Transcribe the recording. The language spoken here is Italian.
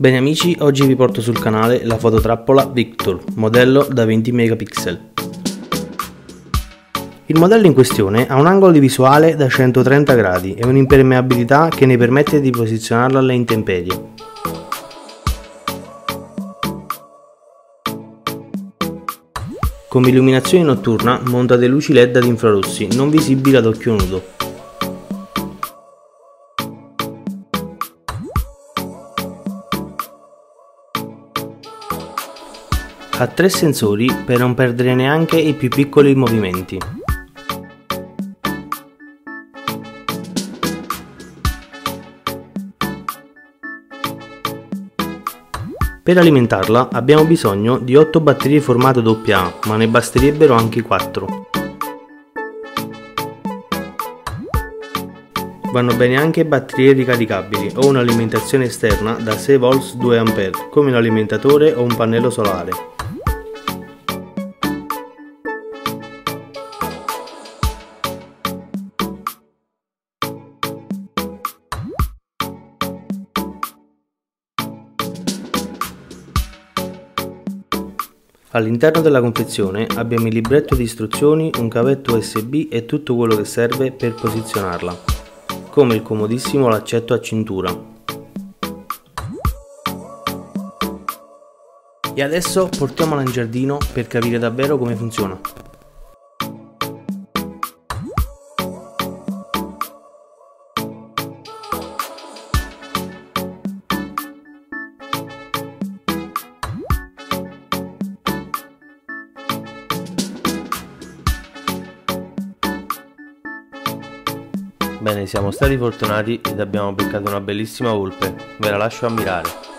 Bene amici, oggi vi porto sul canale la fototrappola Victor, modello da 20 megapixel. Il modello in questione ha un angolo di visuale da 130 gradi e un'impermeabilità che ne permette di posizionarlo alle intemperie. Come illuminazione notturna monta delle luci LED ad infrarossi non visibili ad occhio nudo. Ha tre sensori per non perdere neanche i più piccoli movimenti. Per alimentarla abbiamo bisogno di 8 batterie formate AA, ma ne basterebbero anche 4. Vanno bene anche batterie ricaricabili o un'alimentazione esterna da 6 V 2 A come un alimentatore o un pannello solare. All'interno della confezione abbiamo il libretto di istruzioni, un cavetto USB e tutto quello che serve per posizionarla, come il comodissimo laccetto a cintura. E adesso portiamola in giardino per capire davvero come funziona. Bene, siamo stati fortunati ed abbiamo beccato una bellissima volpe, ve la lascio ammirare.